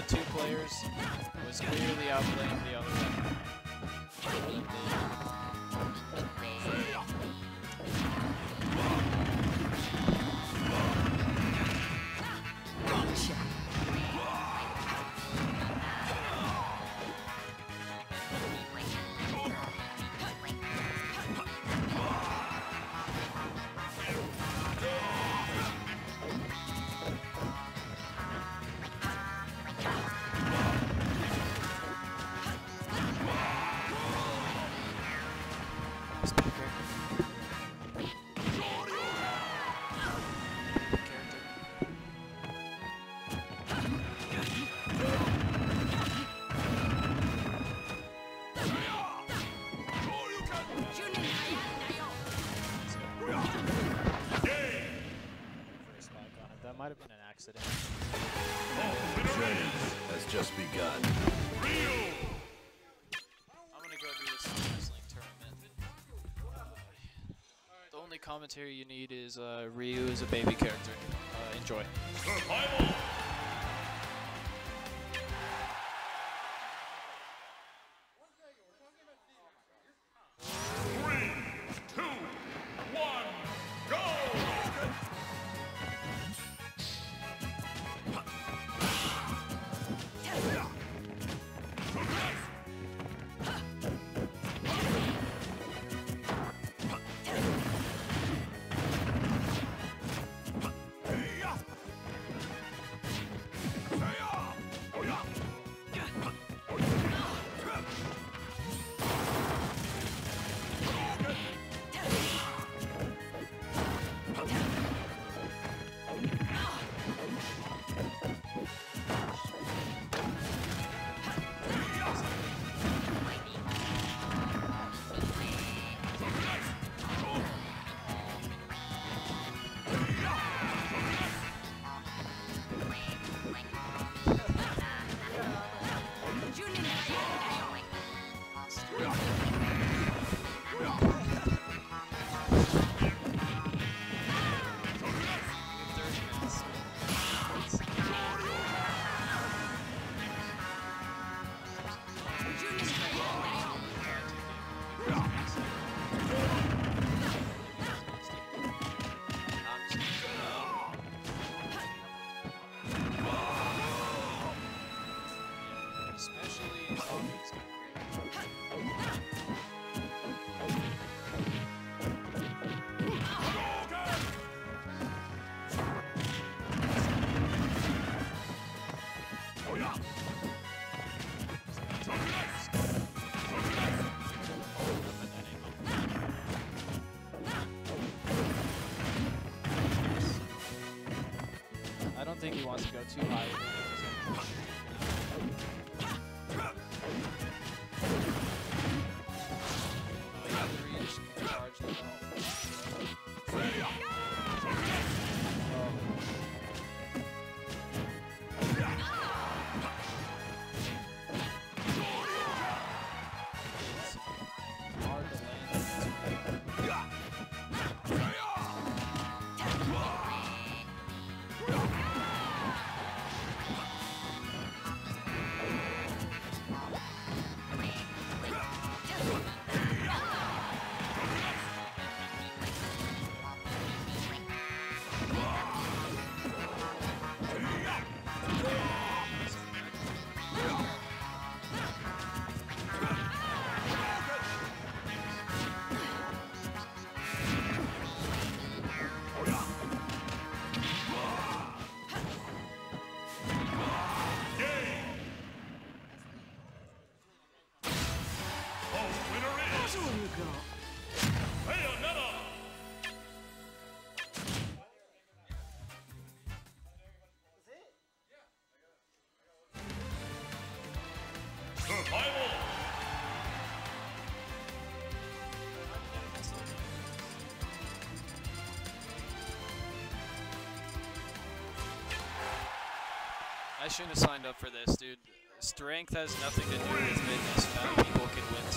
the two players was clearly outplaying the other one. Accident. Training has just begun. I'm commentary you need is uh, Ryu is a baby character. Uh, enjoy. Think he wants to go too high. Shouldn't have signed up for this, dude. Strength has nothing to do with fitness. People can win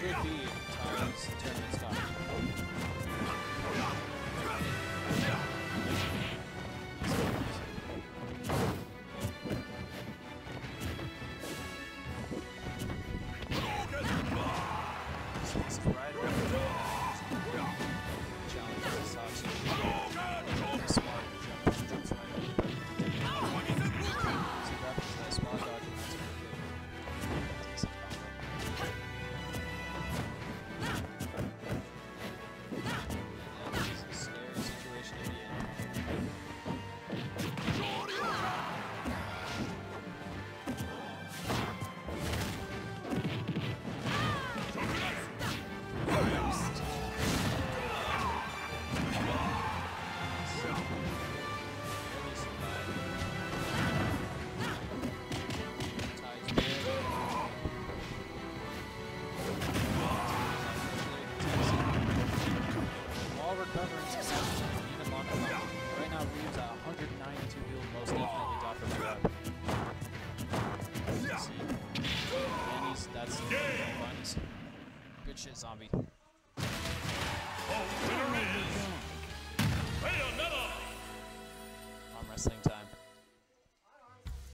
could be Tyler's tournament